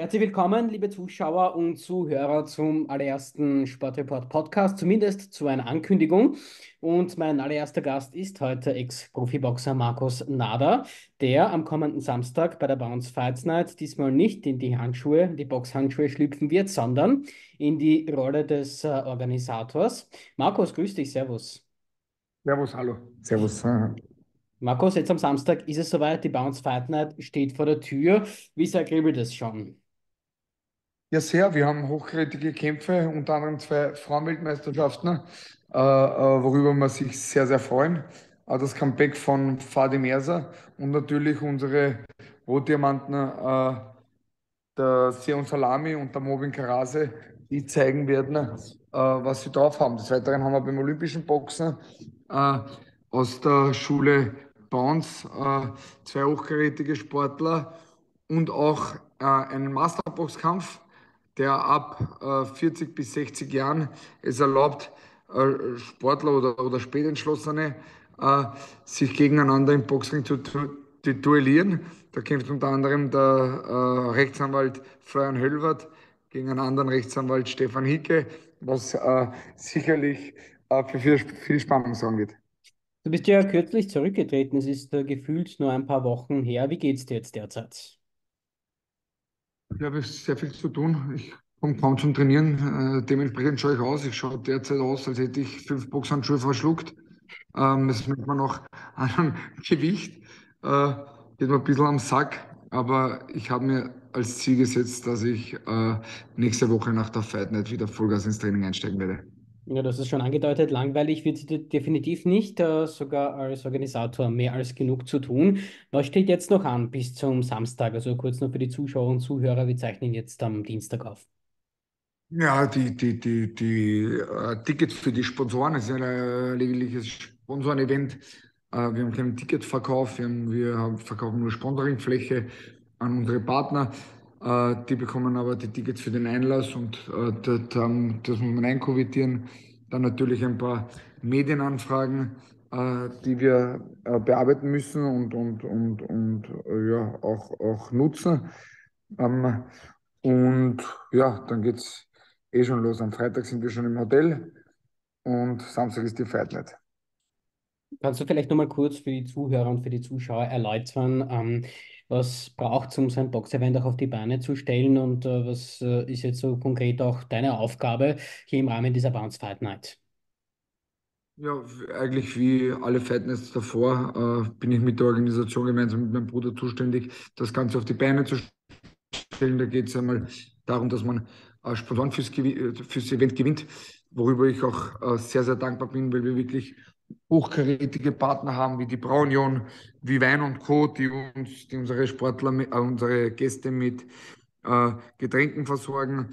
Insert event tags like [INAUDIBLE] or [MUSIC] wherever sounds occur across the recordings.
Herzlich willkommen, liebe Zuschauer und Zuhörer, zum allerersten Sportreport Podcast, zumindest zu einer Ankündigung. Und mein allererster Gast ist heute Ex-Profiboxer Markus Nader, der am kommenden Samstag bei der Bounce Fights Night diesmal nicht in die Handschuhe, die Boxhandschuhe schlüpfen wird, sondern in die Rolle des äh, Organisators. Markus, grüß dich, Servus. Servus, hallo. Servus. Markus, jetzt am Samstag ist es soweit, die Bounce Fight Night steht vor der Tür. Wie sehr kribbelt es schon? Ja, sehr. Wir haben hochkarätige Kämpfe, unter anderem zwei Frauenweltmeisterschaften, äh, äh, worüber wir sich sehr, sehr freuen. Äh, das Comeback von Fadi Mersa und natürlich unsere Rotdiamanten, äh, der Seon Salami und der Mobin Karase, die zeigen werden, äh, was sie drauf haben. Des Weiteren haben wir beim Olympischen Boxen äh, aus der Schule Bounce zwei hochkarätige Sportler und auch einen Masterboxkampf der ab äh, 40 bis 60 Jahren es erlaubt, äh, Sportler oder, oder Spätentschlossene äh, sich gegeneinander im Boxring zu, zu duellieren. Da kämpft unter anderem der äh, Rechtsanwalt Florian Höllwert gegen einen anderen Rechtsanwalt Stefan Hicke, was äh, sicherlich äh, für viel, viel Spannung sorgen wird. Du bist ja kürzlich zurückgetreten. Es ist gefühlt nur ein paar Wochen her. Wie geht es dir jetzt derzeit? Ich habe sehr viel zu tun. Ich komme kaum zum Trainieren. Äh, dementsprechend schaue ich aus. Ich schaue derzeit aus, als hätte ich fünf Boxhandschuhe verschluckt. Ähm, das merkt man noch [LAUGHS] an Gewicht. Äh, geht mir ein bisschen am Sack. Aber ich habe mir als Ziel gesetzt, dass ich äh, nächste Woche nach der Fight nicht wieder Vollgas ins Training einsteigen werde. Ja, das ist schon angedeutet. Langweilig wird es definitiv nicht, äh, sogar als Organisator mehr als genug zu tun. Was steht jetzt noch an bis zum Samstag? Also kurz noch für die Zuschauer und Zuhörer, wir zeichnen jetzt am Dienstag auf. Ja, die, die, die, die äh, Tickets für die Sponsoren, es ist ein äh, ledigliches Sponsoren-Event. Äh, wir haben keinen Ticketverkauf, wir, haben, wir verkaufen nur Sponsoringfläche an unsere Partner. Äh, die bekommen aber die Tickets für den Einlass und äh, das, muss man einkovitieren. Dann natürlich ein paar Medienanfragen, äh, die wir bearbeiten müssen und, und, und, und ja, auch, auch nutzen. Ähm, und ja, dann geht es eh schon los. Am Freitag sind wir schon im Hotel und Samstag ist die Fight Night. Kannst du vielleicht nochmal kurz für die Zuhörer und für die Zuschauer erläutern, ähm, was braucht es, um so ein Boxevent auch auf die Beine zu stellen und äh, was äh, ist jetzt so konkret auch deine Aufgabe hier im Rahmen dieser Bounce Fight Night? Ja, eigentlich wie alle Fight Nights davor äh, bin ich mit der Organisation gemeinsam mit meinem Bruder zuständig, das Ganze auf die Beine zu stellen. Da geht es einmal darum, dass man äh, Sponsoren fürs, fürs Event gewinnt, worüber ich auch äh, sehr, sehr dankbar bin, weil wir wirklich hochkarätige Partner haben, wie die Braunion, wie Wein und Co., die uns, die unsere Sportler, äh, unsere Gäste mit äh, Getränken versorgen.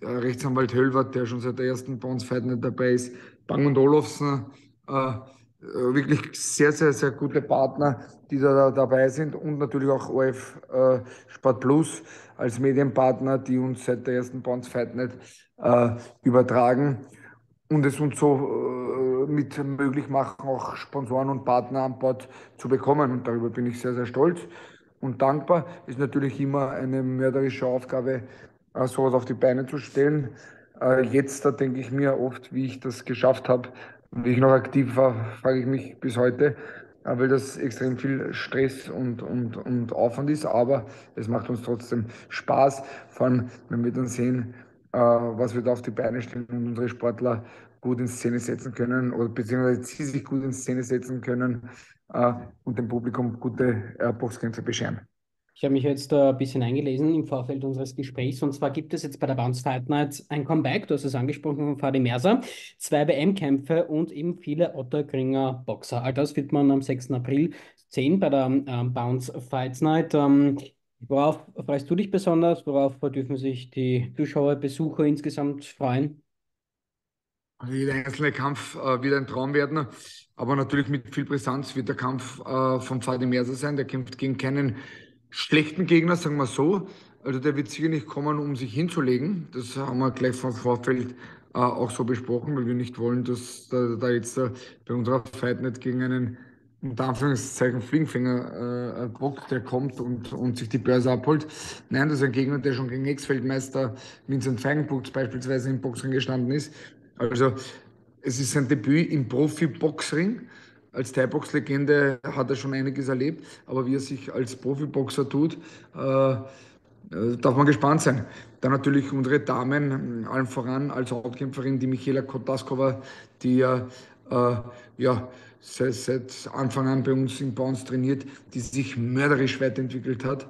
Äh, Rechtsanwalt Höllwart, der schon seit der ersten bei uns Fight nicht dabei ist, Bang und Olofsen, äh, äh, wirklich sehr, sehr, sehr gute Partner, die da, da dabei sind und natürlich auch OF äh, Sport Plus als Medienpartner, die uns seit der ersten Fight Night äh, übertragen und es uns so äh, mit möglich machen, auch Sponsoren und Partner an Bord zu bekommen. Und darüber bin ich sehr, sehr stolz und dankbar. Ist natürlich immer eine mörderische Aufgabe, äh, sowas auf die Beine zu stellen. Äh, jetzt, da denke ich mir oft, wie ich das geschafft habe. Wie ich noch aktiv war, frage ich mich bis heute, äh, weil das extrem viel Stress und, und, und Aufwand ist. Aber es macht uns trotzdem Spaß, vor allem wenn wir dann sehen, was wir da auf die Beine stellen und unsere Sportler gut in Szene setzen können oder beziehungsweise sie sich gut in Szene setzen können äh, und dem Publikum gute äh, Boxkämpfe bescheren. Ich habe mich jetzt ein bisschen eingelesen im Vorfeld unseres Gesprächs und zwar gibt es jetzt bei der Bounce Fight Night ein Comeback, du hast es angesprochen von Fadi Merser, zwei WM-Kämpfe und eben viele Otterkringer Boxer. All das wird man am 6. April sehen bei der ähm, Bounce Fight Night. Ähm, Worauf freust du dich besonders? Worauf dürfen sich die Zuschauer, Besucher insgesamt freuen? Also jeder einzelne Kampf äh, wird ein Traum werden, aber natürlich mit viel Brisanz wird der Kampf äh, von Fadi Merser sein. Der kämpft gegen keinen schlechten Gegner, sagen wir so. Also der wird sicher nicht kommen, um sich hinzulegen. Das haben wir gleich vom Vorfeld äh, auch so besprochen, weil wir nicht wollen, dass da, da jetzt äh, bei unserer Fight nicht gegen einen unter Anführungszeichen Flingfinger äh, Bock, der kommt und, und sich die Börse abholt. Nein, das ist ein Gegner, der schon gegen Ex-Weltmeister Vincent Feigenbucht beispielsweise im Boxring gestanden ist. Also es ist sein Debüt im Profi-Boxring. Als Thai-Box-Legende hat er schon einiges erlebt, aber wie er sich als Profiboxer tut, äh, äh, darf man gespannt sein. Dann natürlich unsere Damen, allen voran als Hauptkämpferin, die Michaela Kotaskova, die ja, äh, ja seit, seit, Anfang an bei uns in Bounce trainiert, die sich mörderisch weiterentwickelt hat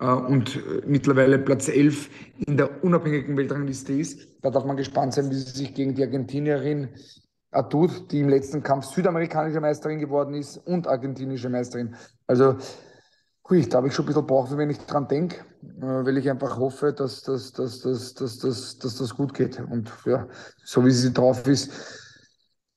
äh, und äh, mittlerweile Platz 11 in der unabhängigen Weltrangliste ist. Da darf man gespannt sein, wie sie sich gegen die Argentinierin tut, die im letzten Kampf südamerikanische Meisterin geworden ist und argentinische Meisterin. Also Hui, da habe ich schon ein bisschen Bauch, wenn ich dran denke, äh, weil ich einfach hoffe, dass, dass, dass, dass, dass, dass, dass das gut geht. Und ja, so wie sie drauf ist,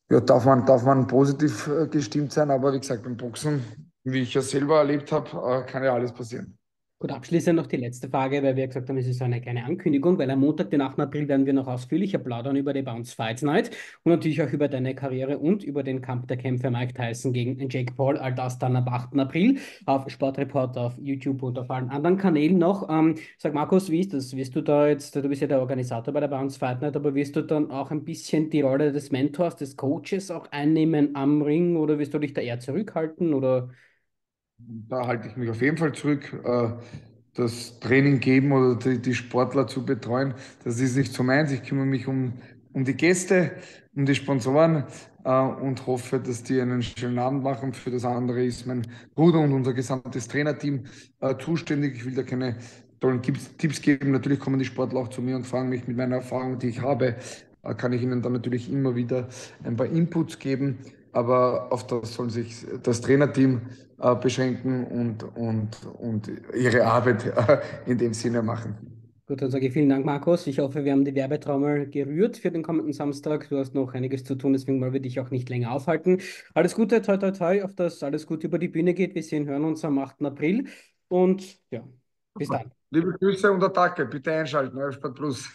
ja, darf, man, darf man positiv äh, gestimmt sein. Aber wie gesagt, beim Boxen, wie ich ja selber erlebt habe, äh, kann ja alles passieren. Gut, abschließend noch die letzte Frage, weil wir gesagt haben, es ist eine kleine Ankündigung, weil am Montag, den 8. April, werden wir noch ausführlicher plaudern über die Bounce Fight Night und natürlich auch über deine Karriere und über den Kampf der Kämpfe Mike Tyson gegen Jake Paul. All das dann am 8. April auf Sportreport, auf YouTube und auf allen anderen Kanälen noch. Ähm, sag Markus, wie ist das? Wirst du da jetzt, du bist ja der Organisator bei der Bounce Fight Night, aber wirst du dann auch ein bisschen die Rolle des Mentors, des Coaches auch einnehmen am Ring oder wirst du dich da eher zurückhalten oder da halte ich mich auf jeden Fall zurück. Äh, das Training geben oder die, Sportler zu betreuen, das ist nicht so meins. Ich kümmere mich um, um die Gäste, um die Sponsoren äh, und hoffe, dass die einen schönen Abend machen. Für das andere ist mein Bruder und unser gesamtes Trainerteam äh, zuständig. Ich will da keine tollen Tipps geben. Natürlich kommen die Sportler auch zu mir und fragen mich mit meiner Erfahrung, die ich habe, kann ich ihnen dann natürlich immer wieder ein paar Inputs geben aber auf das soll sich das Trainerteam äh, beschränken und, und, und ihre Arbeit äh, in dem Sinne machen. Gut, dann sage ich vielen Dank, Markus. Ich hoffe, wir haben die Werbetrommel gerührt für den kommenden Samstag. Du hast noch einiges zu tun, deswegen wollen wir dich auch nicht länger aufhalten. Alles Gute, toi, toi, toi, auf das alles gut über die Bühne geht. Wir sehen, hören uns am 8. April und ja, bis dann. Liebe Grüße und Attacke, bitte einschalten, Sport Plus.